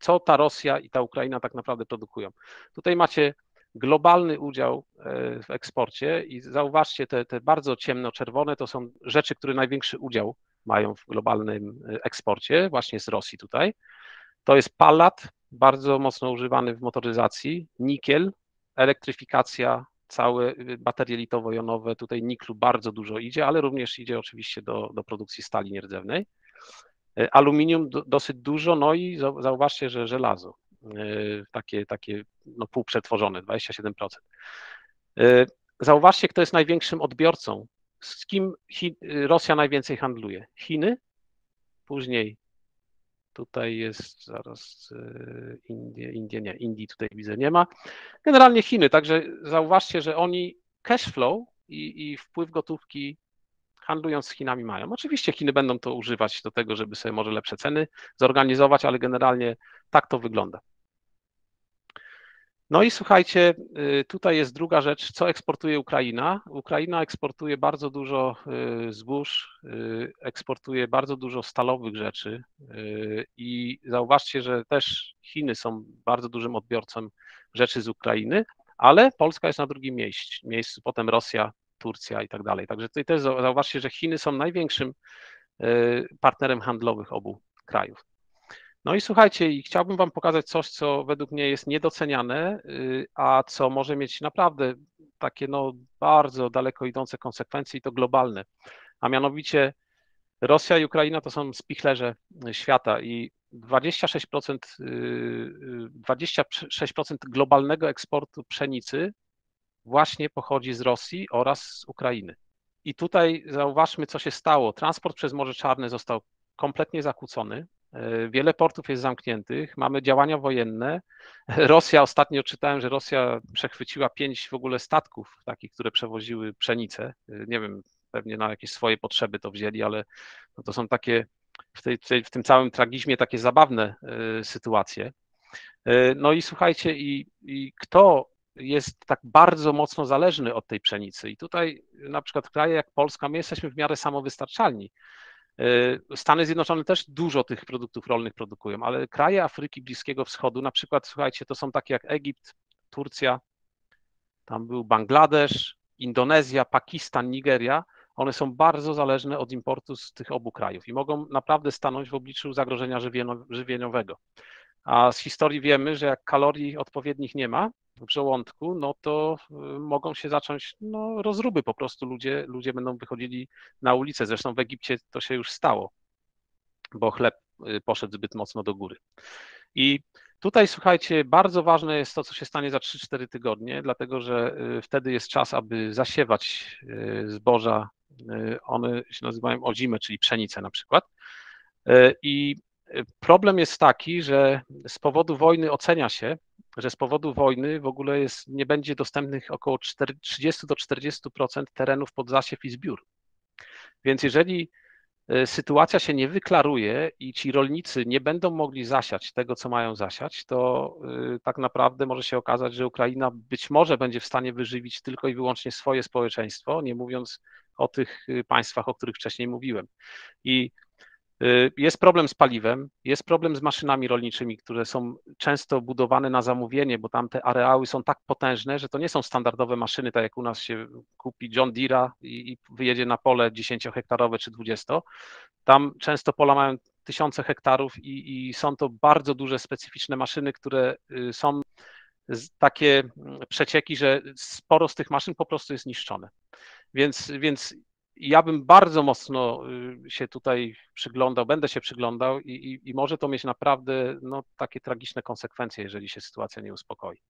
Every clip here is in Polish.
co ta Rosja i ta Ukraina tak naprawdę produkują. Tutaj macie globalny udział w eksporcie i zauważcie, te, te bardzo ciemno-czerwone to są rzeczy, które największy udział mają w globalnym eksporcie, właśnie z Rosji tutaj. To jest palat, bardzo mocno używany w motoryzacji, nikiel, elektryfikacja, całe baterie litowo-jonowe, tutaj niklu bardzo dużo idzie, ale również idzie oczywiście do, do produkcji stali nierdzewnej. Aluminium do, dosyć dużo, no i zauważcie, że żelazo, takie, takie no półprzetworzone, 27%. Zauważcie, kto jest największym odbiorcą, z kim Rosja najwięcej handluje. Chiny, później Tutaj jest zaraz e, Indie, Indie nie, Indii tutaj widzę nie ma. Generalnie Chiny, także zauważcie, że oni cash flow i, i wpływ gotówki handlując z Chinami mają. Oczywiście Chiny będą to używać do tego, żeby sobie może lepsze ceny zorganizować, ale generalnie tak to wygląda. No i słuchajcie, y, tutaj jest druga rzecz, co eksportuje Ukraina. Ukraina eksportuje bardzo dużo y, zbóż, y, eksportuje bardzo dużo stalowych rzeczy i zauważcie, że też Chiny są bardzo dużym odbiorcą rzeczy z Ukrainy, ale Polska jest na drugim miejscu, miejscu potem Rosja, Turcja i tak dalej. Także tutaj też zauważcie, że Chiny są największym partnerem handlowym obu krajów. No i słuchajcie, i chciałbym Wam pokazać coś, co według mnie jest niedoceniane, y, a co może mieć naprawdę takie no, bardzo daleko idące konsekwencje i to globalne. A mianowicie Rosja i Ukraina to są spichlerze świata i 26%, 26% y, y, globalnego eksportu pszenicy właśnie pochodzi z Rosji oraz z Ukrainy. I tutaj zauważmy, co się stało. Transport przez Morze Czarne został kompletnie zakłócony. E, wiele portów jest zamkniętych, mamy działania wojenne. Rosja, ostatnio czytałem, że Rosja przechwyciła pięć w ogóle statków, takich, które przewoziły pszenicę. E, nie wiem, pewnie na jakieś swoje potrzeby to wzięli, ale no to są takie w, tej, w tym całym tragizmie takie zabawne e, sytuacje. No i słuchajcie, i, i kto jest tak bardzo mocno zależny od tej pszenicy? I tutaj na przykład kraje jak Polska, my jesteśmy w miarę samowystarczalni. E, Stany Zjednoczone też dużo tych produktów rolnych produkują, ale kraje Afryki Bliskiego Wschodu, na przykład, słuchajcie, to są takie jak Egipt, Turcja, tam był Bangladesz, Indonezja, Pakistan, Nigeria, one są bardzo zależne od importu z tych obu krajów i mogą naprawdę stanąć w obliczu zagrożenia żywieniowego. A z historii wiemy, że jak kalorii odpowiednich nie ma, w żołądku, no to y, mogą się zacząć no, rozruby po prostu. Ludzie, ludzie będą wychodzili na ulicę. Zresztą w Egipcie to się już stało, bo chleb y, poszedł zbyt mocno do góry. I tutaj słuchajcie, bardzo ważne jest to, co się stanie za 3-4 tygodnie, dlatego że y, wtedy jest czas, aby zasiewać zboża. One się nazywają ozime, czyli pszenicę na przykład. I problem jest taki, że z powodu wojny ocenia się, że z powodu wojny w ogóle jest, nie będzie dostępnych około 30 do 40% terenów pod zasiew i zbiór. Więc jeżeli e, sytuacja się nie wyklaruje i ci rolnicy nie będą mogli zasiać tego, co mają zasiać, to e, tak naprawdę może się okazać, że Ukraina być może będzie w stanie wyżywić tylko i wyłącznie swoje społeczeństwo, nie mówiąc o tych e, państwach, o których wcześniej mówiłem. I jest problem z paliwem, jest problem z maszynami rolniczymi, które są często budowane na zamówienie, bo tam te areały są tak potężne, że to nie są standardowe maszyny, tak jak u nas się kupi John Deere i, i wyjedzie na pole 10-hektarowe czy 20. Tam często pola mają tysiące hektarów i, i są to bardzo duże, specyficzne maszyny, które y, są takie mm, przecieki, że sporo z tych maszyn po prostu jest niszczone. Więc, więc ja bym bardzo mocno y, się tutaj przyglądał, będę się przyglądał i, i, i, może to mieć naprawdę no, takie tragiczne konsekwencje, jeżeli się sytuacja nie uspokoi.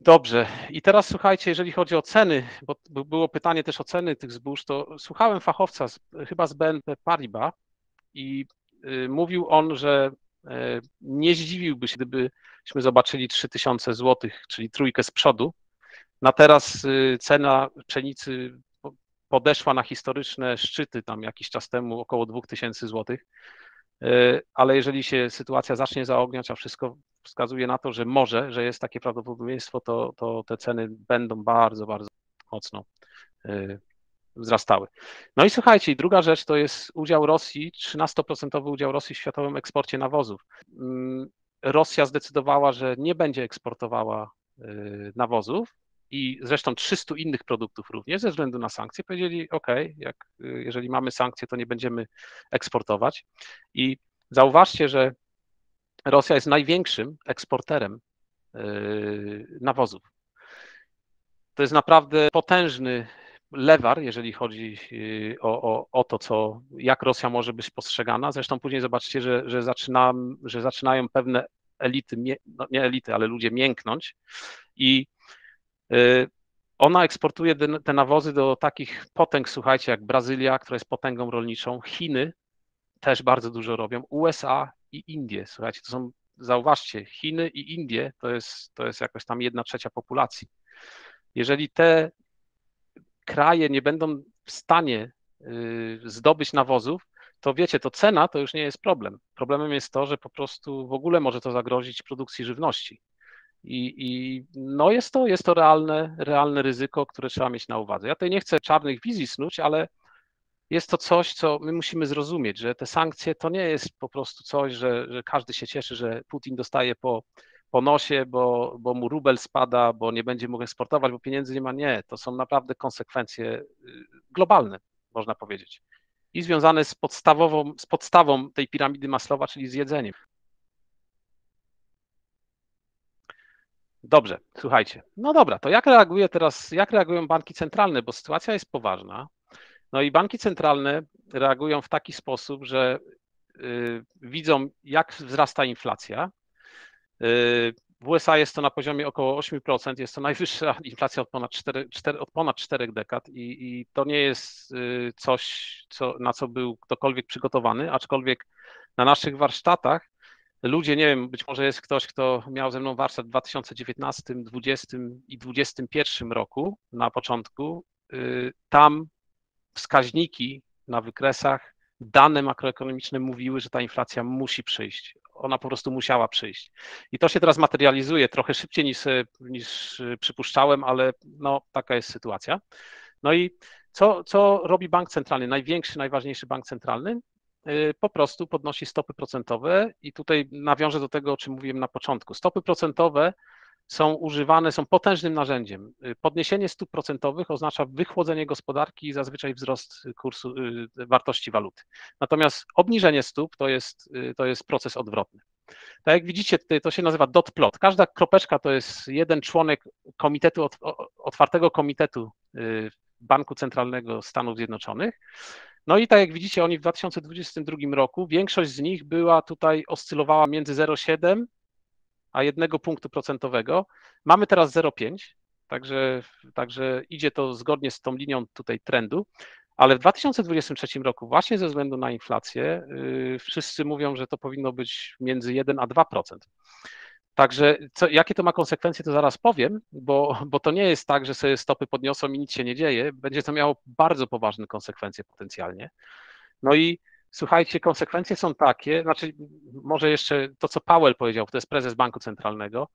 Dobrze, i teraz słuchajcie, jeżeli chodzi o ceny, bo było pytanie też o ceny tych zbóż, to słuchałem fachowca z, chyba z BNP Paribas i y, mówił on, że y, nie zdziwiłby się, gdybyśmy zobaczyli 3000 zł, czyli trójkę z przodu. Na teraz y, cena pszenicy podeszła na historyczne szczyty tam jakiś czas temu, około 2000 zł. E, ale jeżeli się sytuacja zacznie zaogniać, a wszystko wskazuje na to, że może, że jest takie prawdopodobieństwo, to, to te ceny będą bardzo, bardzo mocno e, wzrastały. No i słuchajcie, druga rzecz to jest udział Rosji, 13% udział Rosji w światowym eksporcie nawozów. Mm, Rosja zdecydowała, że nie będzie eksportowała y, nawozów i zresztą 300 innych produktów również ze względu na sankcje. Powiedzieli, OK, jak, y, jeżeli mamy sankcje, to nie będziemy eksportować. I zauważcie, że Rosja jest największym eksporterem y, nawozów. To jest naprawdę potężny lewar, jeżeli chodzi o, o, o, to, co, jak Rosja może być postrzegana. Zresztą później zobaczcie, że, że, zaczyna, że zaczynają pewne elity, no nie elity, ale ludzie mięknąć i y, ona eksportuje te nawozy do takich potęg, słuchajcie, jak Brazylia, która jest potęgą rolniczą, Chiny też bardzo dużo robią, USA i Indie. Słuchajcie, to są, zauważcie, Chiny i Indie to jest, to jest jakoś tam jedna trzecia populacji. Jeżeli te kraje nie będą w stanie y, zdobyć nawozów, to wiecie, to cena to już nie jest problem. Problemem jest to, że po prostu w ogóle może to zagrozić produkcji żywności. I, i no jest to, jest to realne, realne ryzyko, które trzeba mieć na uwadze. Ja tutaj nie chcę czarnych wizji snuć, ale jest to coś, co my musimy zrozumieć, że te sankcje to nie jest po prostu coś, że, że każdy się cieszy, że Putin dostaje po, po nosie, bo, bo mu rubel spada, bo nie będzie mógł eksportować, bo pieniędzy nie ma. Nie, to są naprawdę konsekwencje y, globalne, można powiedzieć i związane z podstawową, z podstawą tej piramidy Maslowa, czyli z jedzeniem. Dobrze, słuchajcie. No dobra, to jak reaguje teraz, jak reagują banki centralne, bo sytuacja jest poważna. No i banki centralne reagują w taki sposób, że y, widzą, jak wzrasta inflacja. Y, w USA jest to na poziomie około 8%, jest to najwyższa inflacja od ponad 4, 4 od ponad 4 dekad i, i, to nie jest y, coś, co, na co był ktokolwiek przygotowany, aczkolwiek na naszych warsztatach ludzie, nie wiem, być może jest ktoś, kto miał ze mną warsztat w 2019, 2020 i 2021 roku na początku, y, tam wskaźniki na wykresach, dane makroekonomiczne mówiły, że ta inflacja musi przyjść ona po prostu musiała przyjść. I to się teraz materializuje trochę szybciej niż, niż przypuszczałem, ale no, taka jest sytuacja. No i co, co robi bank centralny, największy, najważniejszy bank centralny? Y, po prostu podnosi stopy procentowe i tutaj nawiążę do tego, o czym mówiłem na początku. Stopy procentowe są używane, są potężnym narzędziem. Y, podniesienie stóp procentowych oznacza wychłodzenie gospodarki i zazwyczaj wzrost kursu y, wartości waluty. Natomiast obniżenie stóp to jest, to jest proces odwrotny. Tak jak widzicie, to się nazywa dot plot. Każda kropeczka to jest jeden członek komitetu, otwartego komitetu Banku Centralnego Stanów Zjednoczonych. No i tak jak widzicie, oni w 2022 roku, większość z nich była tutaj, oscylowała między 0,7 a jednego punktu procentowego. Mamy teraz 0,5, także, także idzie to zgodnie z tą linią tutaj trendu, ale w 2023 roku właśnie ze względu na inflację yy, wszyscy mówią, że to powinno być między 1 a 2%. Także co, jakie to ma konsekwencje, to zaraz powiem, bo, bo to nie jest tak, że sobie stopy podniosą i nic się nie dzieje. Będzie to miało bardzo poważne konsekwencje potencjalnie. No i Słuchajcie, konsekwencje są takie, znaczy może jeszcze to, co Powell powiedział, to jest prezes Banku Centralnego.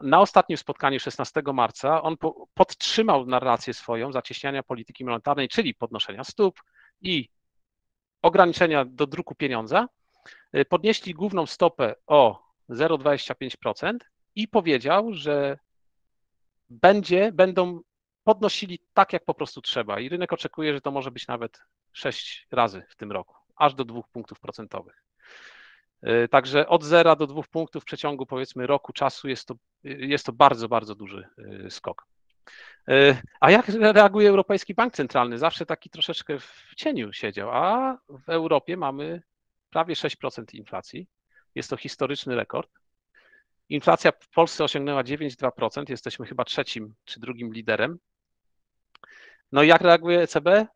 Na ostatnim spotkaniu 16 marca on podtrzymał narrację swoją zacieśniania polityki monetarnej, czyli podnoszenia stóp i ograniczenia do druku pieniądza. Podnieśli główną stopę o 0,25% i powiedział, że będzie, będą podnosili tak, jak po prostu trzeba. I rynek oczekuje, że to może być nawet 6 razy w tym roku aż do dwóch punktów procentowych. Y, także od zera do dwóch punktów w przeciągu powiedzmy roku czasu jest to, jest to bardzo, bardzo duży y, skok. Y, a jak reaguje Europejski Bank Centralny? Zawsze taki troszeczkę w cieniu siedział, a w Europie mamy prawie 6% inflacji. Jest to historyczny rekord. Inflacja w Polsce osiągnęła 9,2%, jesteśmy chyba trzecim czy drugim liderem. No i jak reaguje ECB?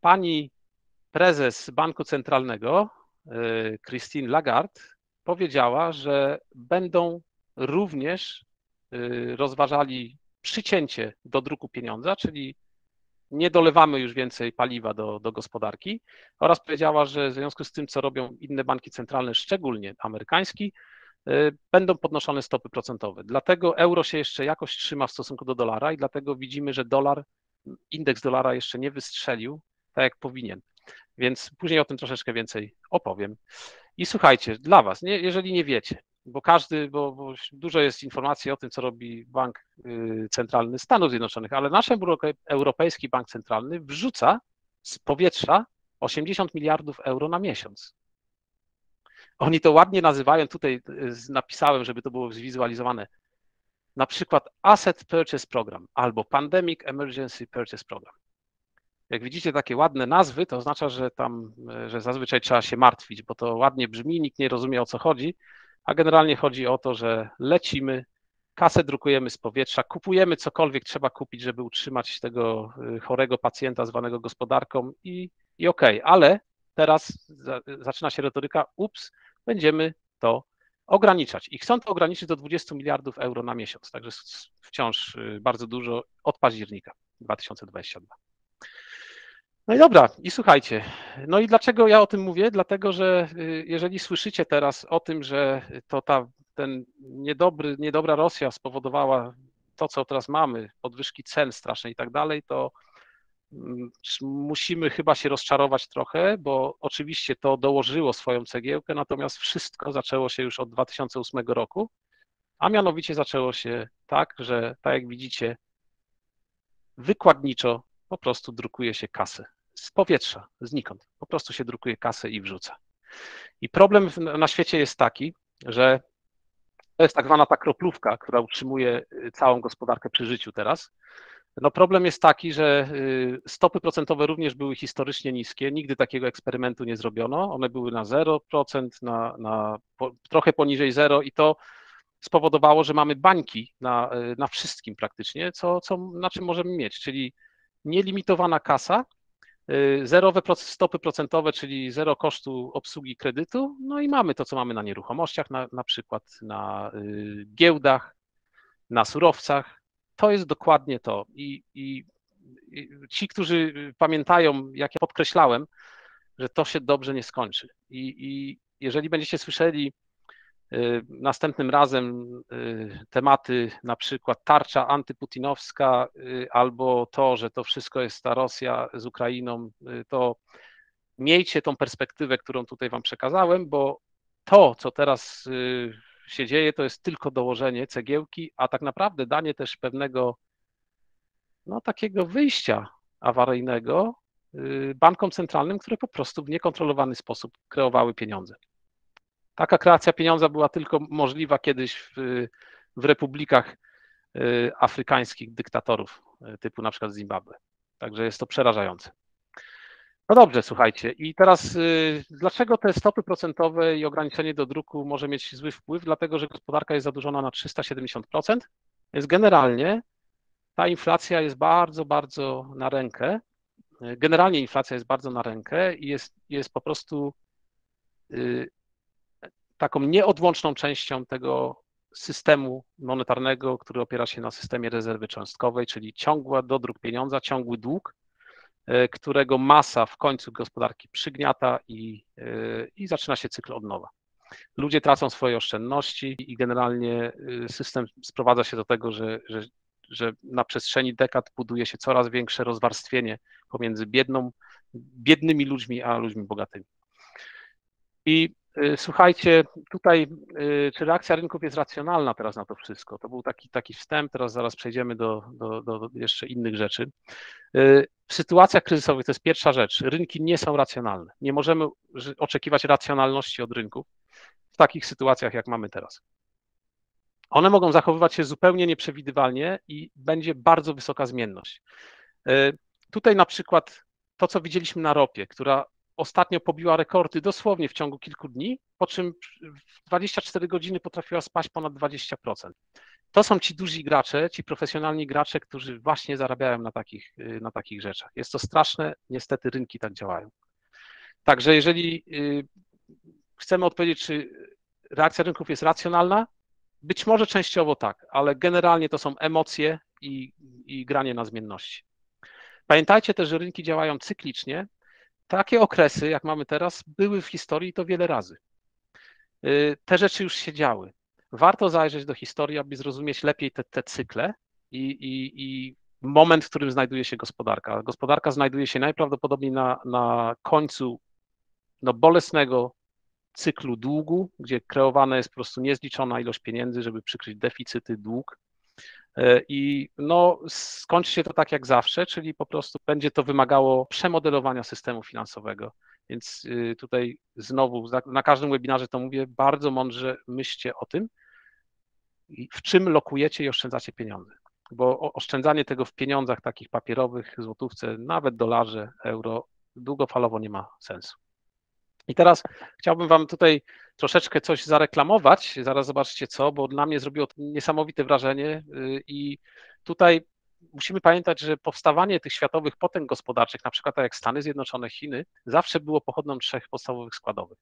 Pani prezes Banku Centralnego, y, Christine Lagarde, powiedziała, że będą również y, rozważali przycięcie do druku pieniądza, czyli nie dolewamy już więcej paliwa do, do gospodarki oraz powiedziała, że w związku z tym, co robią inne banki centralne, szczególnie amerykański, y, będą podnoszone stopy procentowe. Dlatego euro się jeszcze jakoś trzyma w stosunku do dolara i dlatego widzimy, że dolar indeks dolara jeszcze nie wystrzelił tak jak powinien. Więc później o tym troszeczkę więcej opowiem. I słuchajcie, dla Was, nie, jeżeli nie wiecie, bo każdy, bo, bo, dużo jest informacji o tym, co robi Bank y, Centralny Stanów Zjednoczonych, ale nasz Europejski Bank Centralny wrzuca z powietrza 80 miliardów euro na miesiąc. Oni to ładnie nazywają, tutaj y, napisałem, żeby to było zwizualizowane, na przykład Asset Purchase Program albo Pandemic Emergency Purchase Program. Jak widzicie takie ładne nazwy, to oznacza, że tam, y, że zazwyczaj trzeba się martwić, bo to ładnie brzmi, nikt nie rozumie o co chodzi, a generalnie chodzi o to, że lecimy, kasę drukujemy z powietrza, kupujemy cokolwiek trzeba kupić, żeby utrzymać tego y, chorego pacjenta zwanego gospodarką i, i okej, okay. ale teraz za, zaczyna się retoryka, ups, będziemy to ograniczać. I chcą to ograniczyć do 20 miliardów euro na miesiąc, także wciąż y, bardzo dużo od października 2022. No i dobra, i słuchajcie, no i dlaczego ja o tym mówię? Dlatego, że y, jeżeli słyszycie teraz o tym, że to ta, ten niedobry, niedobra Rosja spowodowała to, co teraz mamy, podwyżki cen straszne i tak dalej, to mm, musimy chyba się rozczarować trochę, bo oczywiście to dołożyło swoją cegiełkę, natomiast wszystko zaczęło się już od 2008 roku, a mianowicie zaczęło się tak, że tak jak widzicie, wykładniczo po prostu drukuje się kasę z powietrza, znikąd. Po prostu się drukuje kasę i wrzuca. I problem na świecie jest taki, że to jest tak zwana ta kroplówka, która utrzymuje y, całą gospodarkę przy życiu teraz. No problem jest taki, że y, stopy procentowe również były historycznie niskie, nigdy takiego eksperymentu nie zrobiono. One były na 0%, na, na po, trochę poniżej 0 i to spowodowało, że mamy bańki na, y, na wszystkim praktycznie, co, co, na czym możemy mieć, czyli nielimitowana kasa, Y, zerowe stopy procentowe, czyli zero kosztu obsługi kredytu, no i mamy to, co mamy na nieruchomościach, na, na przykład na y, giełdach, na surowcach. To jest dokładnie to. I, i, i ci, którzy pamiętają, jak ja podkreślałem, że to się dobrze nie skończy. I, i jeżeli będziecie słyszeli następnym razem y, tematy na przykład tarcza antyputinowska y, albo to, że to wszystko jest ta Rosja z Ukrainą, to miejcie tą perspektywę, którą tutaj Wam przekazałem, bo to, co teraz się dzieje, to jest tylko dołożenie cegiełki, a tak naprawdę danie też pewnego no, takiego wyjścia awaryjnego bankom centralnym, które po prostu w niekontrolowany sposób kreowały pieniądze. Taka kreacja pieniądza była tylko możliwa kiedyś w, w republikach y, afrykańskich dyktatorów, y, typu na przykład Zimbabwe. Także jest to przerażające. No dobrze, słuchajcie. I teraz y, dlaczego te stopy procentowe i ograniczenie do druku może mieć zły wpływ? Dlatego, że gospodarka jest zadłużona na 370%, więc generalnie ta inflacja jest bardzo, bardzo na rękę. Generalnie inflacja jest bardzo na rękę i jest, jest po prostu taką nieodłączną częścią tego systemu monetarnego, który opiera się na systemie rezerwy cząstkowej, czyli ciągła dodruk pieniądza, ciągły dług, e, którego masa w końcu gospodarki przygniata i, e, i zaczyna się cykl od nowa. Ludzie tracą swoje oszczędności i generalnie e, system sprowadza się do tego, że, że, że na przestrzeni dekad buduje się coraz większe rozwarstwienie pomiędzy biedną, biednymi ludźmi a ludźmi bogatymi. I słuchajcie, tutaj y, czy reakcja rynków jest racjonalna teraz na to wszystko? To był taki, taki wstęp, teraz zaraz przejdziemy do, do, do jeszcze innych rzeczy. Y, w sytuacjach kryzysowych to jest pierwsza rzecz. Rynki nie są racjonalne. Nie możemy oczekiwać racjonalności od rynków w takich sytuacjach, jak mamy teraz. One mogą zachowywać się zupełnie nieprzewidywalnie i będzie bardzo wysoka zmienność. Tutaj na przykład to, co widzieliśmy na ropie, która ostatnio pobiła rekordy dosłownie w ciągu kilku dni, po czym w 24 godziny potrafiła spaść ponad 20%. To są ci duzi gracze, ci profesjonalni gracze, którzy właśnie zarabiają na takich, na takich rzeczach. Jest to straszne, niestety rynki tak działają. Także jeżeli y, chcemy odpowiedzieć, czy reakcja rynków jest racjonalna, być może częściowo tak, ale generalnie to są emocje i, i granie na zmienności. Pamiętajcie też, że rynki działają cyklicznie, takie okresy, jak mamy teraz, były w historii to wiele razy. Y, te rzeczy już się działy. Warto zajrzeć do historii, aby zrozumieć lepiej te, te cykle i, i, i moment, w którym znajduje się gospodarka. Gospodarka znajduje się najprawdopodobniej na, na końcu no, bolesnego cyklu długu, gdzie kreowana jest po prostu niezliczona ilość pieniędzy, żeby przykryć deficyty, dług. E, I no, skończy się to tak jak zawsze, czyli po prostu będzie to wymagało przemodelowania systemu finansowego. Więc y, tutaj znowu na każdym webinarze to mówię, bardzo mądrze myślcie o tym, w czym lokujecie i oszczędzacie pieniądze. Bo oszczędzanie tego w pieniądzach takich papierowych, złotówce, nawet dolarze, euro, długofalowo nie ma sensu. I teraz chciałbym Wam tutaj troszeczkę coś zareklamować. Zaraz zobaczcie co, bo dla mnie zrobiło to niesamowite wrażenie y, i tutaj musimy pamiętać, że powstawanie tych światowych potęg gospodarczych, na przykład tak jak Stany Zjednoczone, Chiny, zawsze było pochodną trzech podstawowych składowych.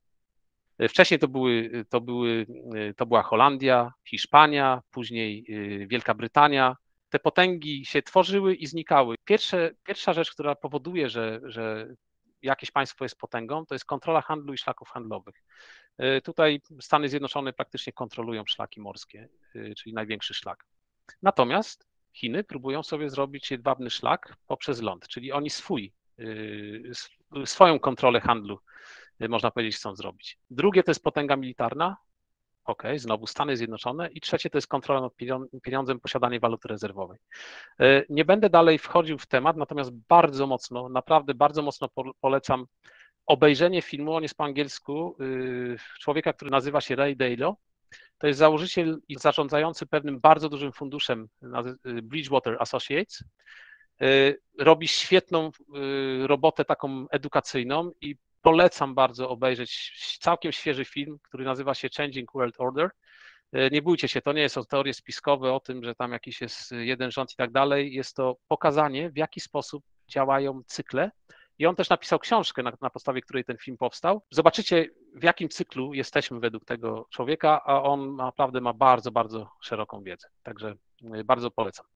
Y, wcześniej to, były, to, były, y, to była Holandia, Hiszpania, później Wielka Brytania. Te potęgi się tworzyły i znikały. Pierwsze, pierwsza rzecz, która powoduje, że, że jakieś państwo jest potęgą, to jest kontrola handlu i szlaków handlowych. E, tutaj Stany Zjednoczone praktycznie kontrolują szlaki morskie, e, czyli największy szlak. Natomiast Chiny próbują sobie zrobić jedwabny szlak poprzez ląd, czyli oni swój, e, swoją kontrolę handlu, można powiedzieć, chcą zrobić. Drugie to jest potęga militarna, OK, znowu Stany Zjednoczone. I trzecie to jest kontrola nad pieniądzem, posiadanie waluty rezerwowej. E, nie będę dalej wchodził w temat, natomiast bardzo mocno, naprawdę bardzo mocno polecam obejrzenie filmu, on jest po angielsku, y, człowieka, który nazywa się Ray Dalio. To jest założyciel i zarządzający pewnym bardzo dużym funduszem y, Bridgewater Associates. Y, robi świetną robotę taką edukacyjną i Polecam bardzo obejrzeć całkiem świeży film, który nazywa się Changing World Order. E, nie bójcie się, to nie są teorie spiskowe o tym, że tam jakiś jest jeden rząd i tak dalej. Jest to pokazanie, w jaki sposób działają cykle. I on też napisał książkę, na, na podstawie której ten film powstał. Zobaczycie, w jakim cyklu jesteśmy według tego człowieka, a on naprawdę ma bardzo, bardzo szeroką wiedzę. Także e, bardzo polecam.